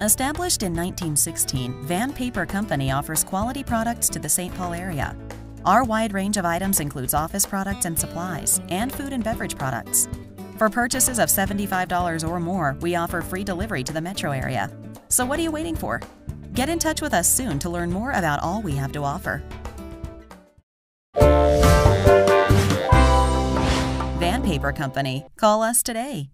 Established in 1916, Van Paper Company offers quality products to the St. Paul area. Our wide range of items includes office products and supplies, and food and beverage products. For purchases of $75 or more, we offer free delivery to the metro area. So what are you waiting for? Get in touch with us soon to learn more about all we have to offer. Van Paper Company. Call us today.